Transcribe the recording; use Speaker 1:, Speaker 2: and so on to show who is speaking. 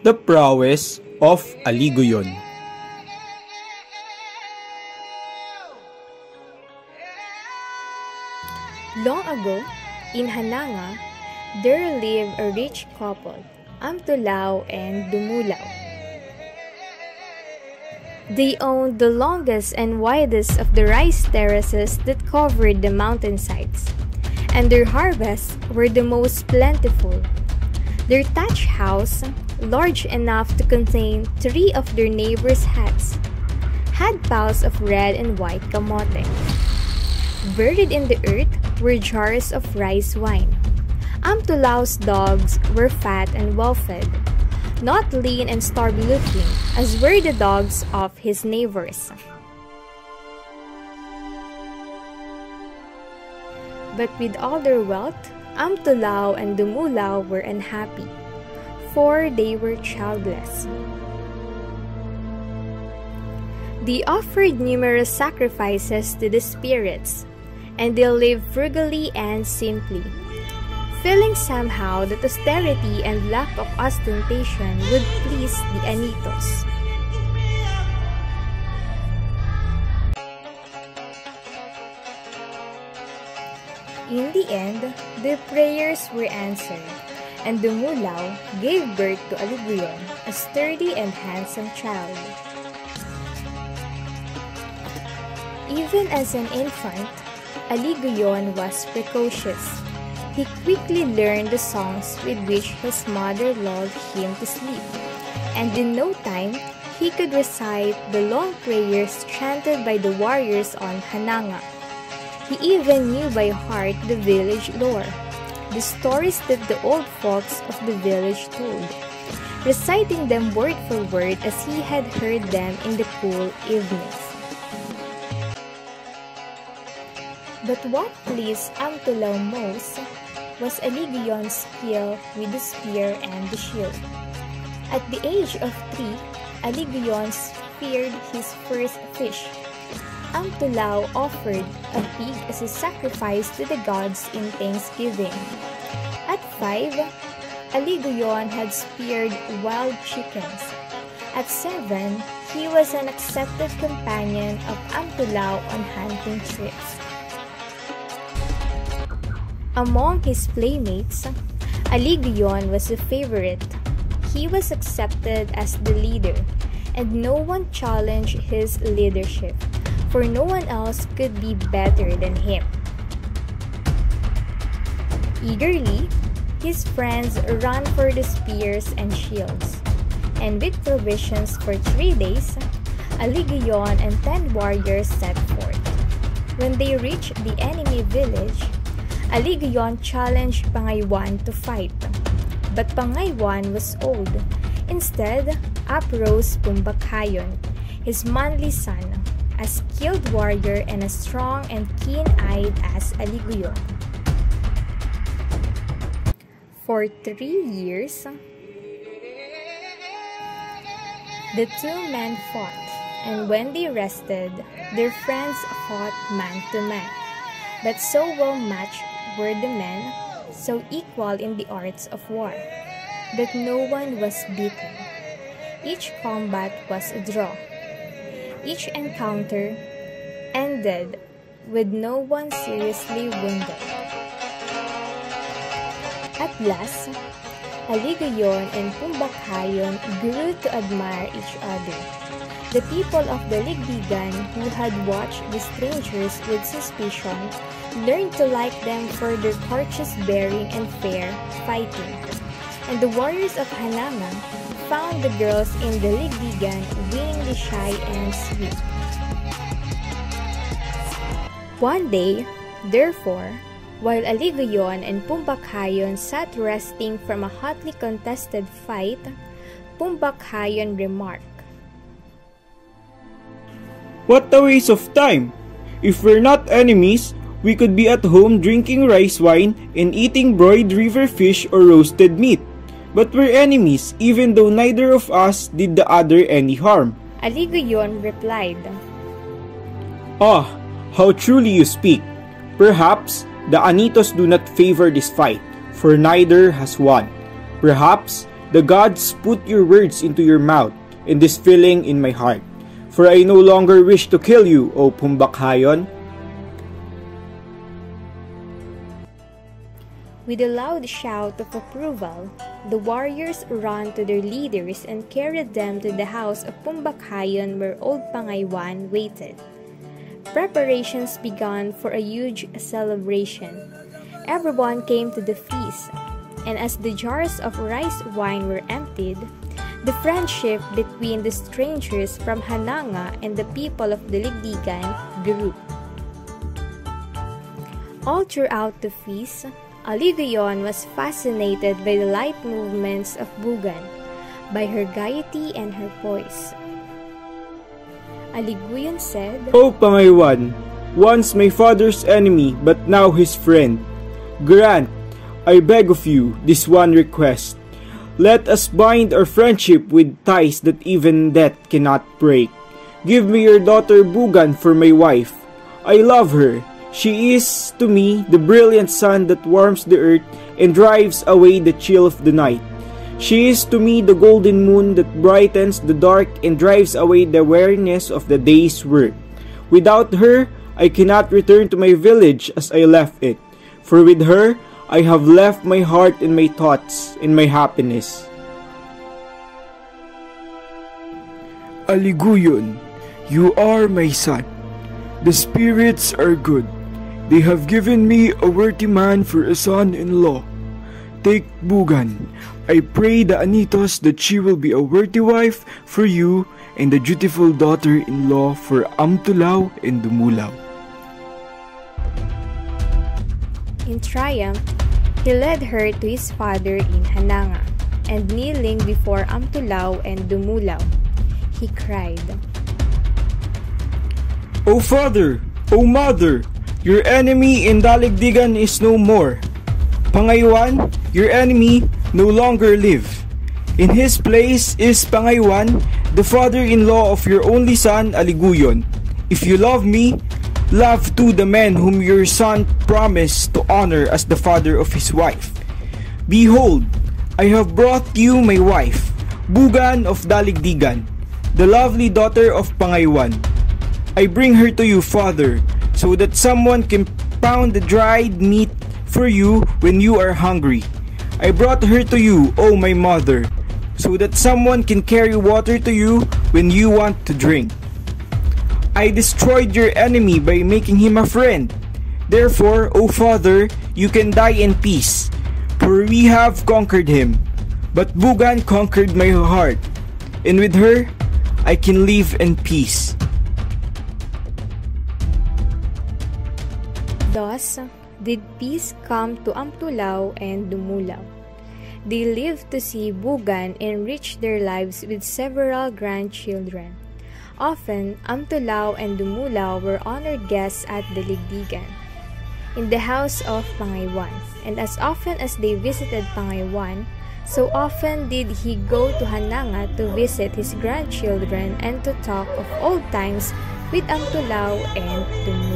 Speaker 1: The Prowess of Aliguyon
Speaker 2: Long ago, in Hananga, there lived a rich couple, Amtulao and Dumulao. They owned the longest and widest of the rice terraces that covered the mountainsides, and their harvests were the most plentiful. Their thatch house, large enough to contain three of their neighbors' huts, had piles of red and white kamote. Buried in the earth were jars of rice wine. Amtulao's dogs were fat and well fed, not lean and starved looking as were the dogs of his neighbors. But with all their wealth, Amtulao and Dumulao were unhappy, for they were childless. They offered numerous sacrifices to the spirits, and they lived frugally and simply, feeling somehow that austerity and lack of ostentation would please the Anitos. In the end, their prayers were answered, and Dumulao gave birth to Aliguyon, a sturdy and handsome child. Even as an infant, Aliguyon was precocious. He quickly learned the songs with which his mother lulled him to sleep, and in no time, he could recite the long prayers chanted by the warriors on Hananga. He even knew by heart the village lore, the stories that the old folks of the village told, reciting them word for word as he had heard them in the cool evenings. But what pleased Amtulaw most was Aliguyon's skill with the spear and the shield. At the age of three, Aliguyon speared his first fish. Amtulaw offered a pig as a sacrifice to the gods in thanksgiving. At five, Aliguyon had speared wild chickens. At seven, he was an accepted companion of Amtulaw on hunting trips. Among his playmates, Aliguyon was a favorite. He was accepted as the leader, and no one challenged his leadership, for no one else could be better than him. Eagerly, his friends ran for the spears and shields, and with provisions for three days, Aliguyon and ten warriors set forth. When they reached the enemy village, Aliguyon challenged Pangaywan to fight, but Pangaywan was old. Instead, up rose Pumbakhayon, his manly son, a skilled warrior and as strong and keen-eyed as Aliguyon. For three years, the two men fought, and when they rested, their friends fought man to man. But so well matched were the men, so equal in the arts of war, that no one was beaten. Each combat was a draw. Each encounter ended with no one seriously wounded. At last, Aliguyon and Pumbakhayon grew to admire each other. The people of Daligdigan who had watched the strangers with suspicion learned to like them for their courteous bearing and fair fighting. And the warriors of Hananga found the girls in Daligdigan shy and sweet. One day, therefore, while Aliguyon and Pumbakhayon sat resting from a hotly contested fight, Pumbakhayon remarked,
Speaker 1: What a waste of time! If we're not enemies, we could be at home drinking rice wine and eating broiled river fish or roasted meat. But we're enemies, even though neither of us did the other any harm.
Speaker 2: Aligoyon replied,
Speaker 1: Ah, how truly you speak. Perhaps the Anitos do not favor this fight, for neither has won. Perhaps the gods put your words into your mouth, and this feeling in my heart. For I no longer wish to kill you, O Pumbakhayon.
Speaker 2: With a loud shout of approval, the warriors ran to their leaders and carried them to the house of Pumbakhayon where old Pangaywan waited. Preparations began for a huge celebration. Everyone came to the feast, and as the jars of rice wine were emptied, the friendship between the strangers from Hananga and the people of Daligdigan grew. All throughout the feast, Aliguyon was fascinated by the light movements of Bugan, by her gaiety and her poise. Aliguyon said,
Speaker 1: O Pangaywan, once my father's enemy, but now his friend. Grant, I beg of you, this one request. Let us bind our friendship with ties that even death cannot break. Give me your daughter Bugan for my wife. I love her. She is to me the brilliant sun that warms the earth and drives away the chill of the night. She is to me the golden moon that brightens the dark and drives away the weariness of the day's work. Without her, I cannot return to my village as I left it, for with her, I have left my heart and my thoughts and my happiness.
Speaker 3: Aliguyon, you are my son. The spirits are good. They have given me a worthy man for a son-in-law. Take Bugan. I pray the Anitos that she will be a worthy wife for you and a dutiful daughter-in-law for Amtulaw and Dumulaw.
Speaker 2: In triumph, he led her to his father in Hananga, and kneeling before Amtulaw and Dumulaw, he cried,
Speaker 1: O father, O mother, your enemy in Daligdigan is no more. Pangaywan, your enemy, no longer live. In his place is Pangaywan, the father-in-law of your only son, Aliguyon. If you love me, love too the man whom your son promised to honor as the father of his wife. Behold, I have brought you my wife, Bugan of Daligdigan, the lovely daughter of Pangaywan. I bring her to you, father, so that someone can pound the dried meat for you when you are hungry. I brought her to you, O my mother, so that someone can carry water to you when you want to drink. I destroyed your enemy by making him a friend. Therefore, O father, you can die in peace, for we have conquered him. But Bugan conquered my heart, and with her, I can live in peace.
Speaker 2: Thus did peace come to Amtulaw and Dumulaw. They lived to see Bugan enrich their lives with several grandchildren. Often, Amtulaw and Dumulaw were honored guests at Daligdigan, in the house of Pangaywan, and as often as they visited Pangaywan, so often did he go to Hananga to visit his grandchildren and to talk of old times with Amtulaw and Dumulaw.